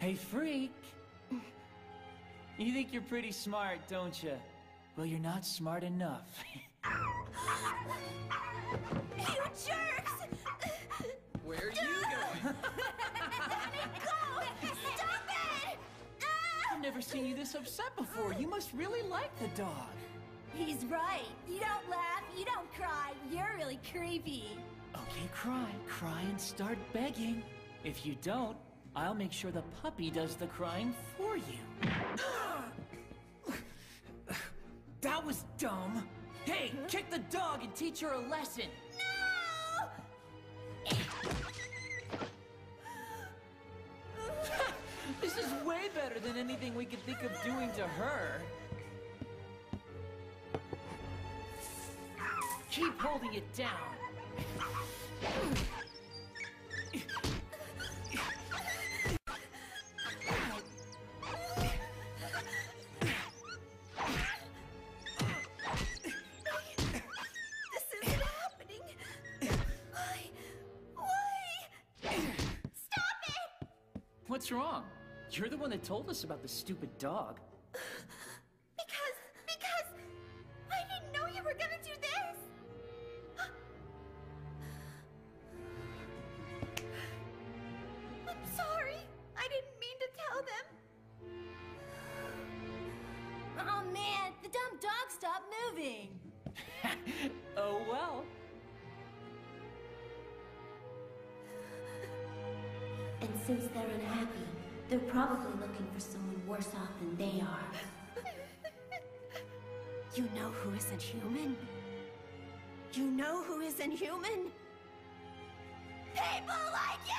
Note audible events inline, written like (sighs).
Hey, freak! You think you're pretty smart, don't you? Well, you're not smart enough. (laughs) You jerks! Where are you going? Let me go! Stop it! I've never seen you this upset before. You must really like the dog. He's right. You don't laugh, you don't cry. You're really creepy. Okay, cry. Cry and start begging. If you don't, I'll make sure the puppy does the crying for you. (gasps) that was dumb. Hey, kick the dog and teach her a lesson. No! (laughs) This is way better than anything we could think of doing to her. Keep holding it down. What's wrong? You're the one that told us about the stupid dog. (sighs) Because, because I didn't know you were gonna do this. (gasps) I'm sorry. I didn't mean to tell them. Oh man, the dumb dog stopped moving. (laughs) oh well. Since they're unhappy, they're probably looking for someone worse off than they are. (laughs) You know who isn't human? You know who isn't human? People like you!